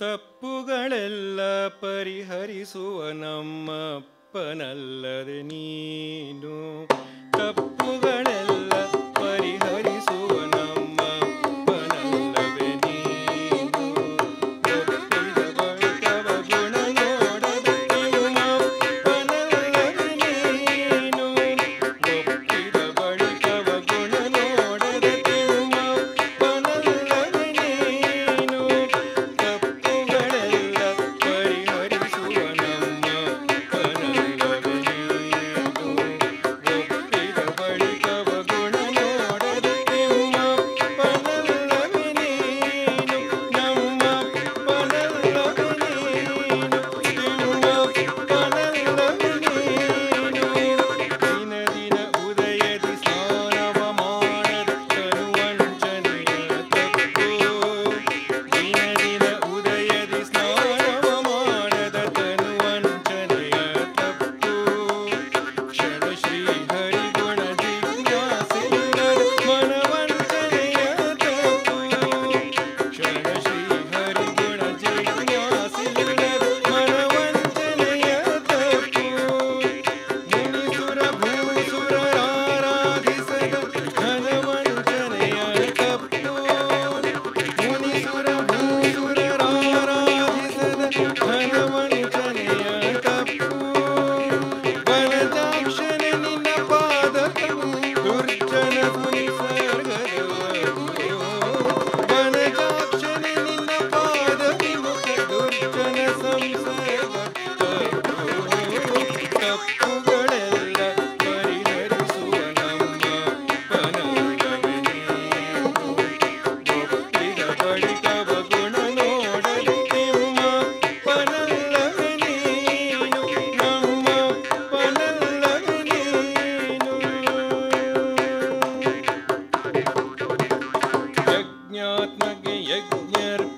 ತಪ್ಪುಗಳೆಲ್ಲ ಪರಿಹರಿಸುವ ನಮ್ಮಪ್ಪನಲ್ಲದೆ ನೀನು ತಪ್ಪುಗಳೆಲ್ಲ यज्ञात्मक यज्ञ